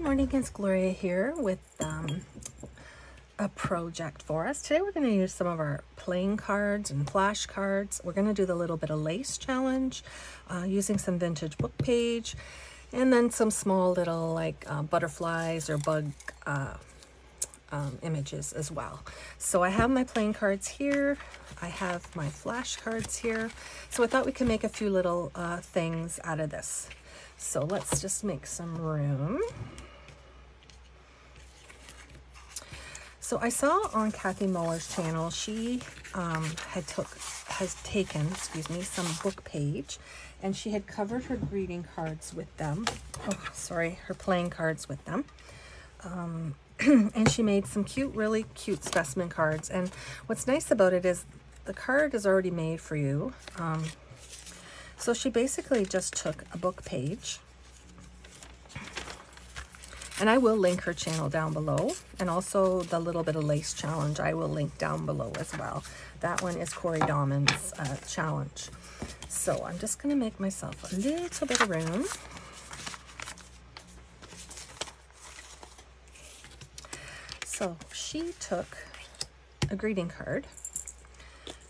morning, it's Gloria here with um, a project for us. Today we're going to use some of our playing cards and flashcards. We're going to do the little bit of lace challenge uh, using some vintage book page and then some small little like uh, butterflies or bug uh, um, images as well. So I have my playing cards here. I have my flashcards here. So I thought we could make a few little uh, things out of this. So let's just make some room. So I saw on Kathy Muller's channel, she um, had took has taken, excuse me, some book page, and she had covered her greeting cards with them. Oh, sorry, her playing cards with them. Um, and she made some cute, really cute specimen cards. And what's nice about it is the card is already made for you. Um, so she basically just took a book page and I will link her channel down below. And also the little bit of lace challenge I will link down below as well. That one is Cori Dahmen's uh, challenge. So I'm just going to make myself a little bit of room. So she took a greeting card.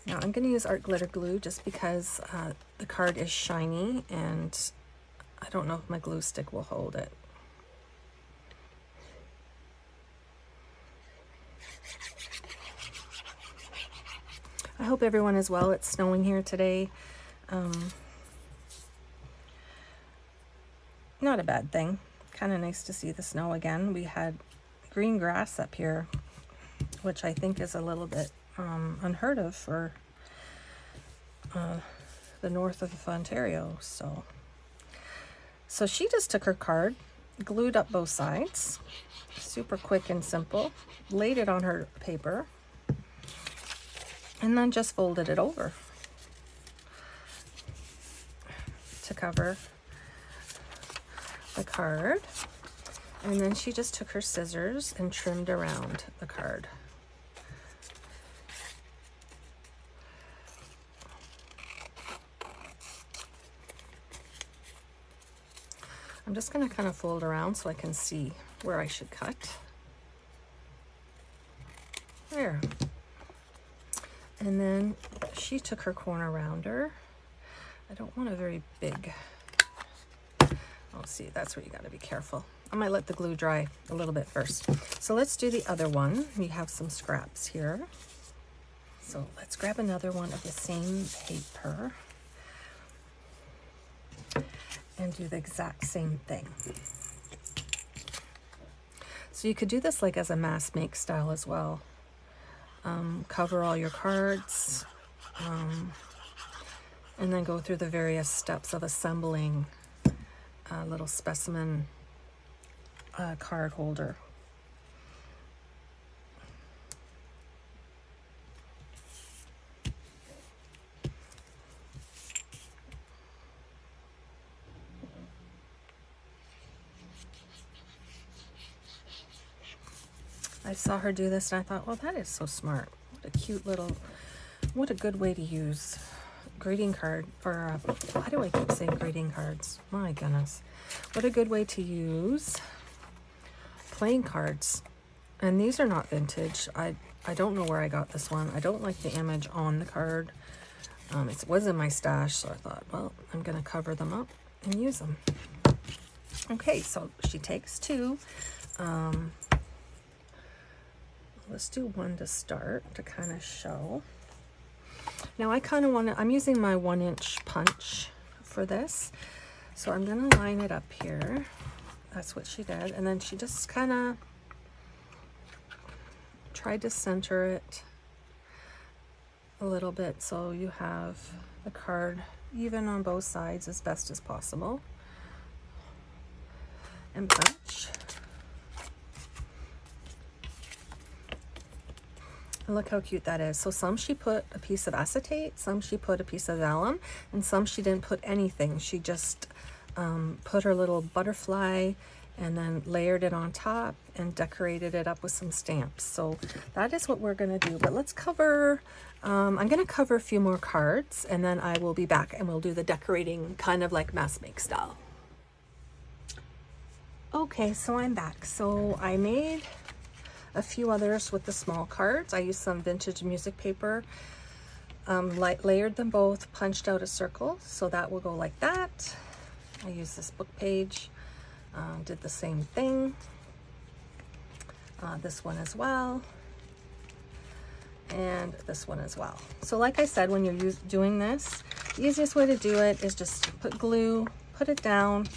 Now I'm going to use art glitter glue just because uh, the card is shiny and I don't know if my glue stick will hold it. I hope everyone is well. It's snowing here today. Um, not a bad thing. Kind of nice to see the snow again. We had green grass up here, which I think is a little bit um, unheard of for uh, the north of Ontario. So, so she just took her card, glued up both sides, super quick and simple, laid it on her paper, and then just folded it over to cover the card. And then she just took her scissors and trimmed around the card. I'm just going to kind of fold around so I can see where I should cut. There. And then she took her corner rounder. I don't want a very big, oh see, that's where you gotta be careful. I might let the glue dry a little bit first. So let's do the other one. We have some scraps here. So let's grab another one of the same paper and do the exact same thing. So you could do this like as a mass make style as well um, cover all your cards, um, and then go through the various steps of assembling a little specimen uh, card holder. I saw her do this and I thought, well, that is so smart. What a cute little, what a good way to use greeting card, or uh, why do I keep saying greeting cards? My goodness. What a good way to use playing cards. And these are not vintage. I, I don't know where I got this one. I don't like the image on the card. Um, it was in my stash, so I thought, well, I'm going to cover them up and use them. Okay, so she takes two. Um, let's do one to start to kind of show. Now I kind of want to, I'm using my one inch punch for this. So I'm going to line it up here. That's what she did. And then she just kind of tried to center it a little bit so you have the card even on both sides as best as possible. And punch. Look how cute that is. So some she put a piece of acetate, some she put a piece of vellum, and some she didn't put anything. She just um, put her little butterfly and then layered it on top and decorated it up with some stamps. So that is what we're gonna do. But let's cover, um, I'm gonna cover a few more cards and then I will be back and we'll do the decorating kind of like mass make style. Okay, so I'm back. So I made a few others with the small cards. I used some vintage music paper, um, light, layered them both, punched out a circle. So that will go like that. I used this book page, uh, did the same thing. Uh, this one as well. And this one as well. So like I said, when you're doing this, the easiest way to do it is just put glue, put it down,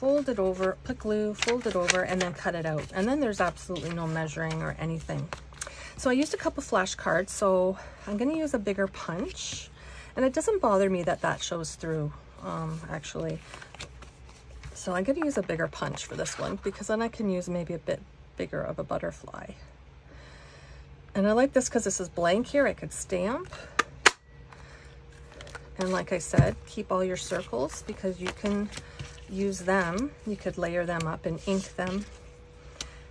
fold it over, put glue, fold it over, and then cut it out. And then there's absolutely no measuring or anything. So I used a couple flashcards, so I'm gonna use a bigger punch. And it doesn't bother me that that shows through, um, actually. So I'm gonna use a bigger punch for this one because then I can use maybe a bit bigger of a butterfly. And I like this because this is blank here, I could stamp. And like I said, keep all your circles because you can use them. You could layer them up and ink them.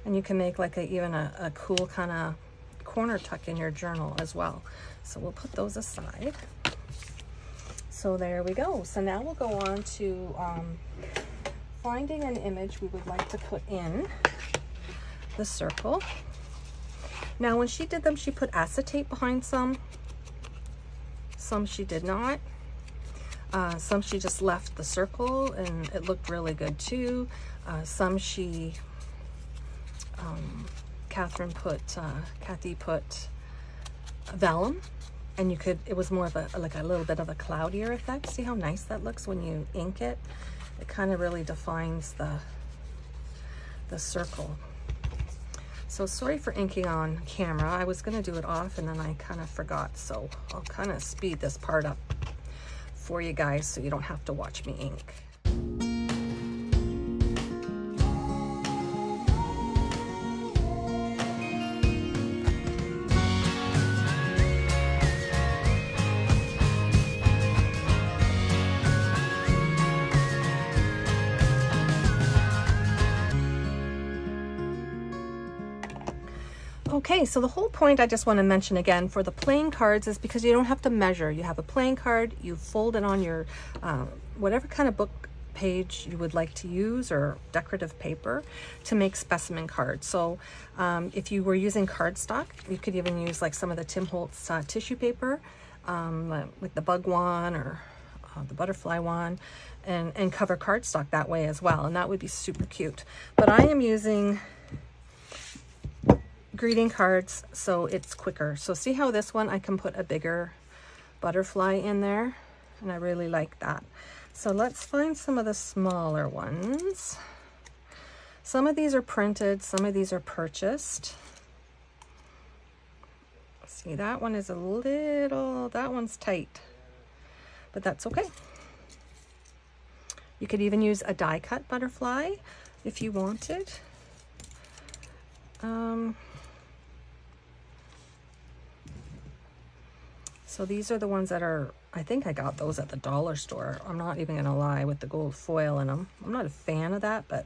And you can make like a, even a, a cool kind of corner tuck in your journal as well. So we'll put those aside. So there we go. So now we'll go on to um, finding an image we would like to put in the circle. Now when she did them, she put acetate behind some. Some she did not. Uh, some she just left the circle and it looked really good too. Uh, some she, um, Catherine put, uh, Kathy put vellum and you could, it was more of a, like a little bit of a cloudier effect. See how nice that looks when you ink it? It kind of really defines the, the circle. So sorry for inking on camera. I was gonna do it off and then I kind of forgot. So I'll kind of speed this part up for you guys so you don't have to watch me ink. Okay, so the whole point I just want to mention again for the playing cards is because you don't have to measure. You have a playing card, you fold it on your uh, whatever kind of book page you would like to use or decorative paper to make specimen cards. So um, if you were using cardstock, you could even use like some of the Tim Holtz uh, tissue paper um, with the bug one or uh, the butterfly one and, and cover cardstock that way as well. And that would be super cute. But I am using greeting cards so it's quicker. So see how this one I can put a bigger butterfly in there and I really like that. So let's find some of the smaller ones. Some of these are printed, some of these are purchased. See, that one is a little, that one's tight, but that's okay. You could even use a die cut butterfly if you wanted. Um, So these are the ones that are, I think I got those at the dollar store. I'm not even going to lie with the gold foil in them. I'm not a fan of that, but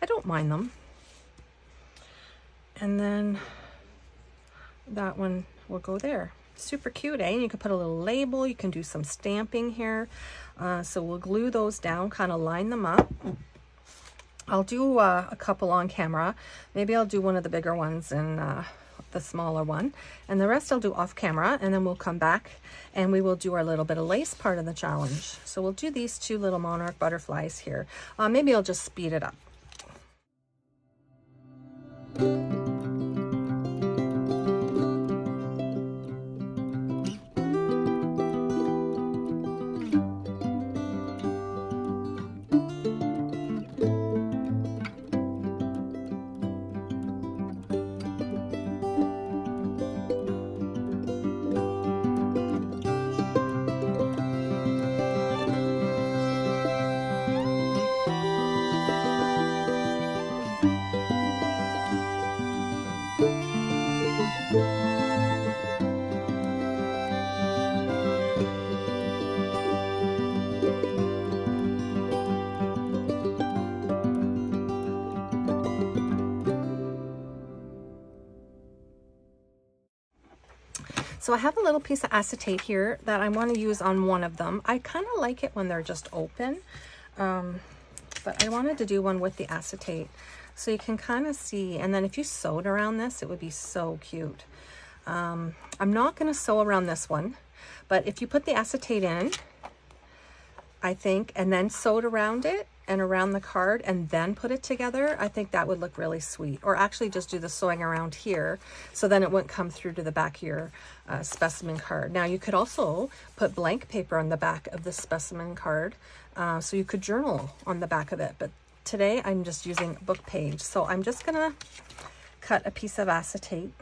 I don't mind them. And then that one will go there. Super cute, eh? And you can put a little label. You can do some stamping here. Uh, so we'll glue those down, kind of line them up. I'll do uh, a couple on camera. Maybe I'll do one of the bigger ones and uh, the smaller one. And the rest I'll do off camera and then we'll come back and we will do our little bit of lace part of the challenge. So we'll do these two little monarch butterflies here. Uh, maybe I'll just speed it up. So I have a little piece of acetate here that I want to use on one of them. I kind of like it when they're just open. Um, but I wanted to do one with the acetate. So you can kind of see, and then if you sewed around this, it would be so cute. Um, I'm not going to sew around this one, but if you put the acetate in, I think, and then sewed around it and around the card and then put it together, I think that would look really sweet. Or actually just do the sewing around here so then it wouldn't come through to the back of your uh, specimen card. Now you could also put blank paper on the back of the specimen card uh, so you could journal on the back of it, but today I'm just using book page. So I'm just gonna cut a piece of acetate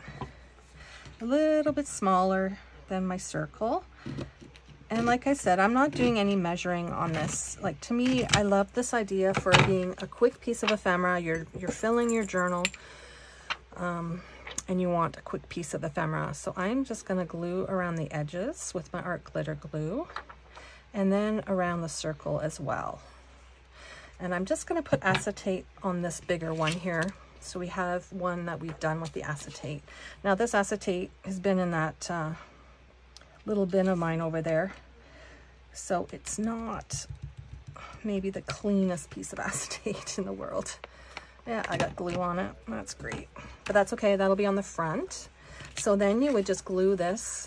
a little bit smaller than my circle. And like I said, I'm not doing any measuring on this. Like to me, I love this idea for being a quick piece of ephemera. You're, you're filling your journal um, and you want a quick piece of ephemera. So I'm just gonna glue around the edges with my art glitter glue and then around the circle as well. And I'm just going to put acetate on this bigger one here. So we have one that we've done with the acetate. Now this acetate has been in that uh, little bin of mine over there. So it's not maybe the cleanest piece of acetate in the world. Yeah, I got glue on it. That's great. But that's okay. That'll be on the front. So then you would just glue this.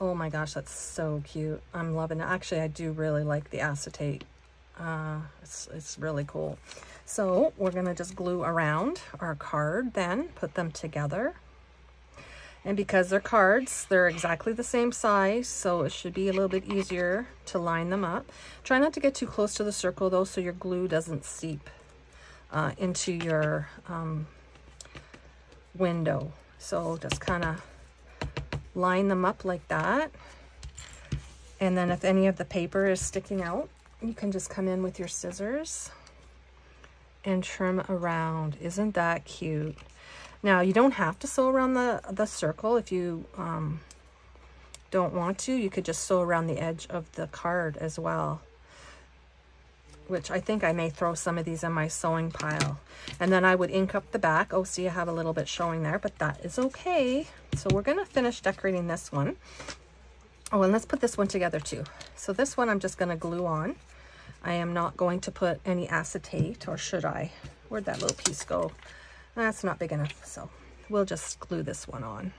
Oh my gosh, that's so cute. I'm loving it. Actually, I do really like the acetate uh, it's, it's really cool. So we're going to just glue around our card then, put them together. And because they're cards, they're exactly the same size, so it should be a little bit easier to line them up. Try not to get too close to the circle though, so your glue doesn't seep uh, into your um, window. So just kind of line them up like that. And then if any of the paper is sticking out, you can just come in with your scissors and trim around. Isn't that cute? Now, you don't have to sew around the, the circle if you um, don't want to. You could just sew around the edge of the card as well, which I think I may throw some of these in my sewing pile. And then I would ink up the back. Oh, see, I have a little bit showing there, but that is okay. So we're to finish decorating this one. Oh, and let's put this one together too. So this one I'm just to glue on. I am not going to put any acetate, or should I? Where'd that little piece go? That's not big enough, so we'll just glue this one on.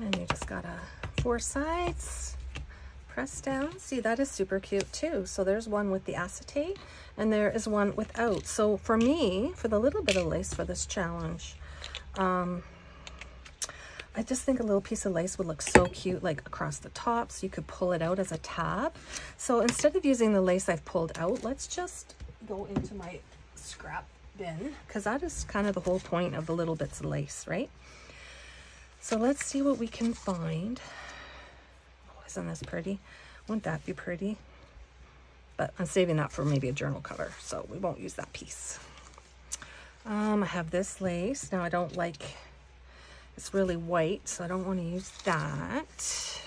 And you just got a four sides press down. See, that is super cute too. So there's one with the acetate and there is one without. So for me, for the little bit of lace for this challenge, um, I just think a little piece of lace would look so cute like across the top so you could pull it out as a tab. So instead of using the lace I've pulled out, let's just go into my scrap bin because that is kind of the whole point of the little bits of lace, right? So let's see what we can find. Isn't this pretty? Wouldn't that be pretty? But I'm saving that for maybe a journal cover, so we won't use that piece. Um, I have this lace. Now I don't like, it's really white, so I don't want to use that.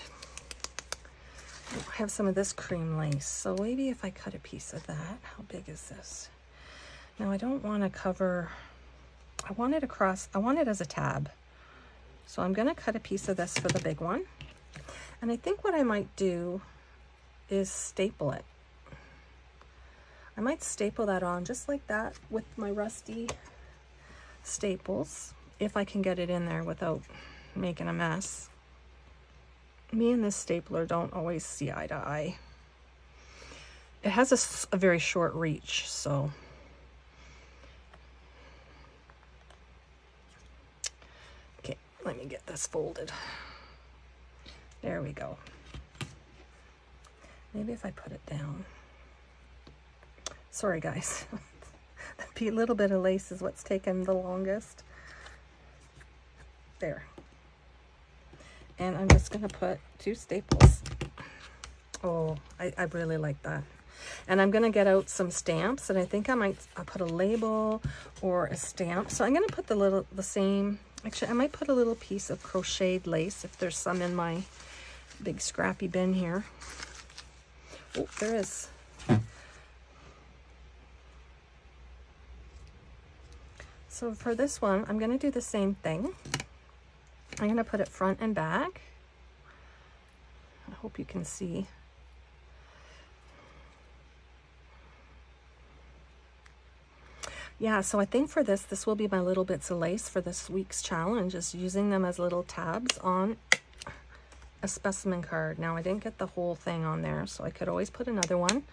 I have some of this cream lace, so maybe if I cut a piece of that, how big is this? Now I don't want to cover, I want it across, I want it as a tab. So I'm going to cut a piece of this for the big one. And I think what I might do is staple it. I might staple that on just like that with my rusty staples, if I can get it in there without making a mess. Me and this stapler don't always see eye to eye. It has a, a very short reach, so... Okay, let me get this folded. There we go. Maybe if I put it down. Sorry, guys. the little bit of lace is what's taken the longest. There. And I'm just going to put two staples. Oh, I, I really like that. And I'm going to get out some stamps, and I think I might I'll put a label or a stamp. So I'm going to put the little the same, actually I might put a little piece of crocheted lace if there's some in my big scrappy bin here. Oh, there is. So for this one, I'm to do the same thing. I'm to put it front and back. I hope you can see. Yeah, so I think for this, this will be my little bits of lace for this week's challenge, is using them as little tabs on a specimen card. Now, I didn't get the whole thing on there, so I could always put another one.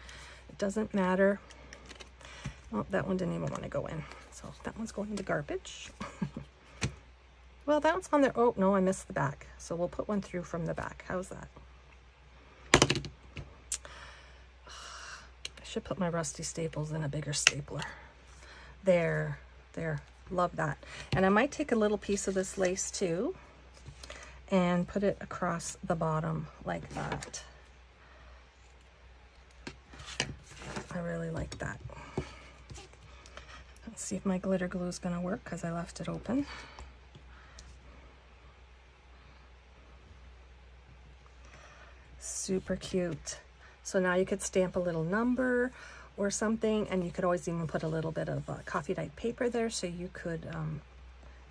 It doesn't matter. Oh, that one didn't even want to go in. So that one's going in the garbage. well, that one's on there. Oh, no, I missed the back. So we'll put one through from the back. How's that? I should put my rusty staples in a bigger stapler. There, there, love that. And I might take a little piece of this lace too and put it across the bottom like that. I really like that. Let's see if my glitter glue is going to work because I left it open. Super cute. So now you could stamp a little number or something and you could always even put a little bit of uh, coffee dyed paper there so you could um,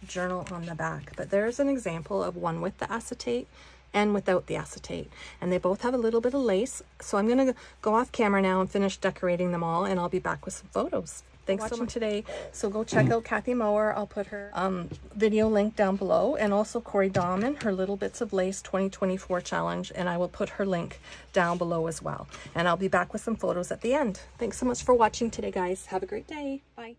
journal on the back. But there's an example of one with the acetate and without the acetate. And they both have a little bit of lace. So I'm gonna go off camera now and finish decorating them all and I'll be back with some photos. Thanks watching so much today. So go check out Kathy Mower. I'll put her um, video link down below and also Cori Dahmen, her Little Bits of Lace 2024 challenge. And I will put her link down below as well. And I'll be back with some photos at the end. Thanks so much for watching today, guys. Have a great day. Bye.